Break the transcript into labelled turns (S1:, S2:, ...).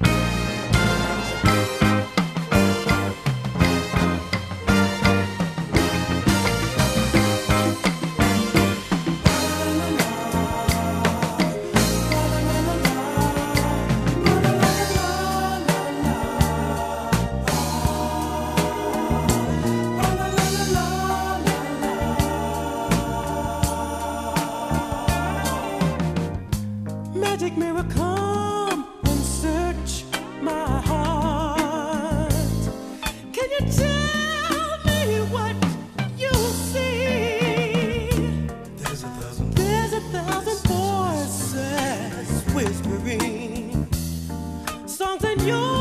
S1: Magic voices